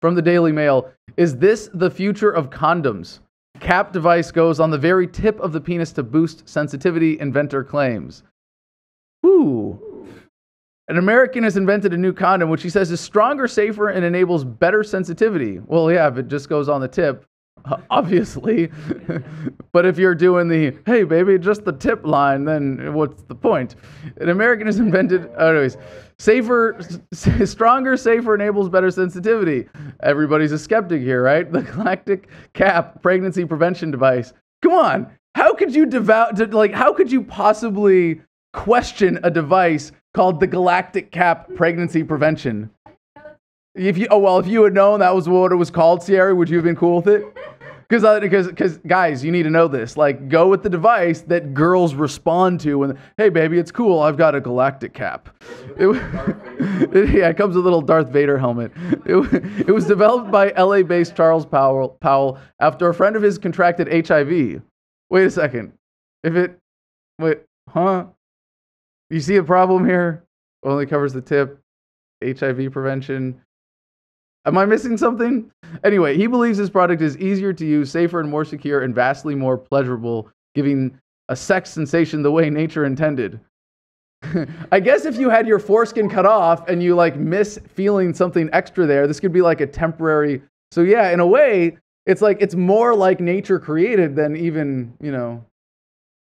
from the Daily Mail. Is this the future of condoms? Cap device goes on the very tip of the penis to boost sensitivity, inventor claims. Whoo. An American has invented a new condom, which he says is stronger, safer, and enables better sensitivity. Well, yeah, if it just goes on the tip, obviously. but if you're doing the, hey, baby, just the tip line, then what's the point? An American has invented, anyways, safer, s- stronger, safer enables better sensitivity. Everybody's a skeptic here, right? The Galactic Cap pregnancy prevention device. Come on. How could you devout, de- like, how could you possibly question a device called the Galactic Cap pregnancy prevention? If you, oh well, if you had known that was what it was called, Sierra, would you have been cool with it? Because, because, because, guys, you need to know this. Like, go with the device that girls respond to when, hey, baby, it's cool. I've got a galactic cap. It, yeah, it comes with a little Darth Vader helmet. It, it was developed by LA-based Charles Powell, Powell after a friend of his contracted HIV. Wait a second. If it, wait, huh? You see a problem here? Only covers the tip. HIV prevention. Am I missing something? Anyway, he believes his product is easier to use, safer, and more secure, and vastly more pleasurable, giving a sex sensation the way nature intended. I guess if you had your foreskin cut off and you like miss feeling something extra there, this could be like a temporary. So yeah, in a way, it's like it's more like nature created than even you know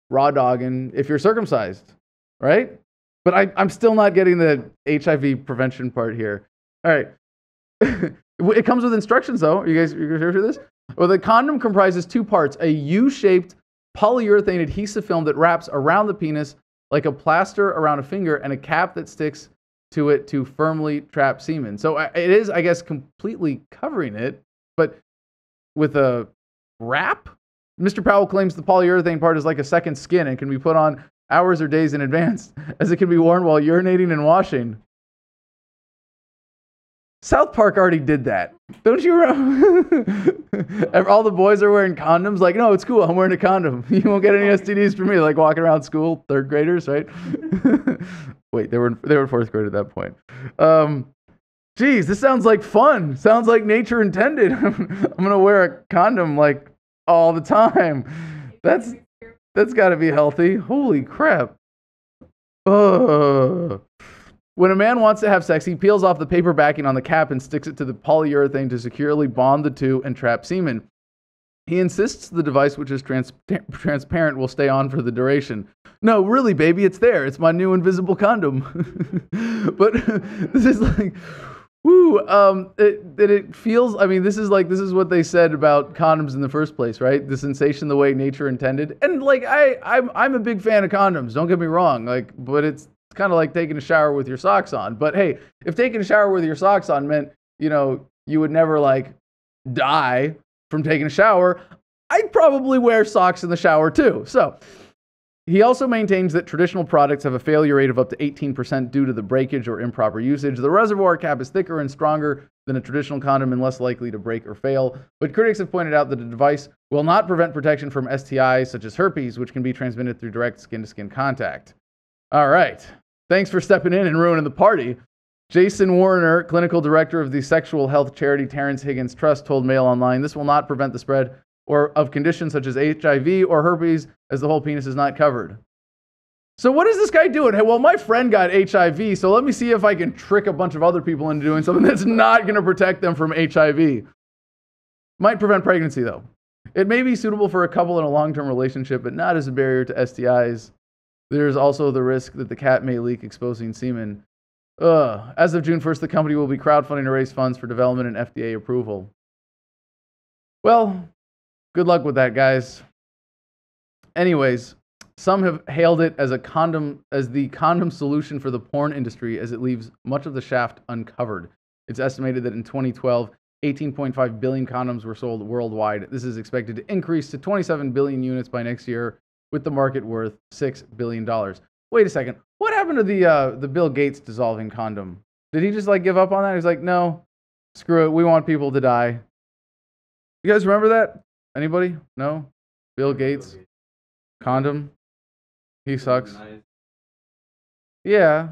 raw dogging if you're circumcised, right? But I, I'm still not getting the HIV prevention part here. All right. It comes with instructions, though. Are you guys, you guys for this? Well, the condom comprises two parts a U shaped polyurethane adhesive film that wraps around the penis like a plaster around a finger, and a cap that sticks to it to firmly trap semen. So it is, I guess, completely covering it, but with a wrap? Mr. Powell claims the polyurethane part is like a second skin and can be put on hours or days in advance, as it can be worn while urinating and washing. South Park already did that. Don't you remember? All the boys are wearing condoms. Like, no, it's cool. I'm wearing a condom. You won't get any STDs from me. Like walking around school, third graders, right? Wait, they were in, they were fourth grade at that point. Um, geez, this sounds like fun. Sounds like nature intended. I'm gonna wear a condom like all the time. That's that's got to be healthy. Holy crap. Ugh. When a man wants to have sex, he peels off the paper backing on the cap and sticks it to the polyurethane to securely bond the two and trap semen. He insists the device, which is trans- transparent, will stay on for the duration. No, really, baby, it's there. It's my new invisible condom. but this is like, woo, um, it, it, it feels, I mean, this is like, this is what they said about condoms in the first place, right? The sensation the way nature intended. And like, I, I'm, I'm a big fan of condoms, don't get me wrong. Like, but it's, kind of like taking a shower with your socks on. But hey, if taking a shower with your socks on meant, you know, you would never like die from taking a shower, I'd probably wear socks in the shower too. So he also maintains that traditional products have a failure rate of up to 18% due to the breakage or improper usage. The reservoir cap is thicker and stronger than a traditional condom and less likely to break or fail. But critics have pointed out that the device will not prevent protection from STIs such as herpes, which can be transmitted through direct skin to skin contact. All right. Thanks for stepping in and ruining the party. Jason Warner, clinical director of the sexual health charity Terrence Higgins Trust, told Mail Online this will not prevent the spread or of conditions such as HIV or herpes, as the whole penis is not covered. So what is this guy doing? Hey, well, my friend got HIV, so let me see if I can trick a bunch of other people into doing something that's not going to protect them from HIV. Might prevent pregnancy though. It may be suitable for a couple in a long-term relationship, but not as a barrier to STIs. There's also the risk that the cat may leak, exposing semen. Ugh. As of June 1st, the company will be crowdfunding to raise funds for development and FDA approval. Well, good luck with that, guys. Anyways, some have hailed it as a condom as the condom solution for the porn industry as it leaves much of the shaft uncovered. It's estimated that in 2012, 18.5 billion condoms were sold worldwide. This is expected to increase to 27 billion units by next year, with the market worth six billion dollars. Wait a second. What happened to the uh, the Bill Gates dissolving condom? Did he just like give up on that? He's like, no, screw it. We want people to die. You guys remember that? Anybody? No. Bill Gates condom. He sucks. Yeah.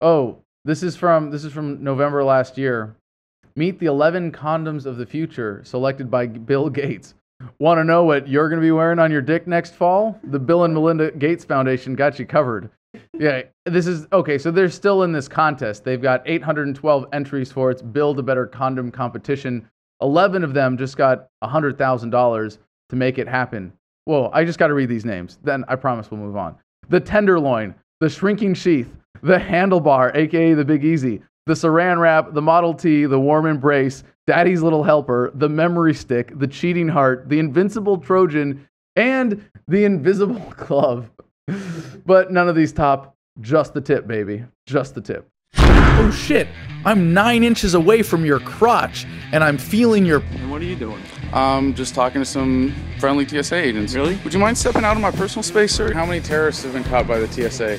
Oh, this is from this is from November last year. Meet the 11 condoms of the future selected by Bill Gates. Want to know what you're going to be wearing on your dick next fall? The Bill and Melinda Gates Foundation got you covered. Yeah, this is okay. So they're still in this contest. They've got 812 entries for its Build a Better Condom competition. 11 of them just got $100,000 to make it happen. Whoa, I just got to read these names. Then I promise we'll move on. The Tenderloin, the Shrinking Sheath, the Handlebar, aka the Big Easy, the Saran Wrap, the Model T, the Warm Embrace, Daddy's Little Helper, the Memory Stick, the Cheating Heart, the Invincible Trojan, and the Invisible Glove. But none of these top just the tip, baby. Just the tip. Oh shit! I'm nine inches away from your crotch, and I'm feeling your. And what are you doing? Um, just talking to some friendly TSA agents. Really? Would you mind stepping out of my personal space, sir? How many terrorists have been caught by the TSA?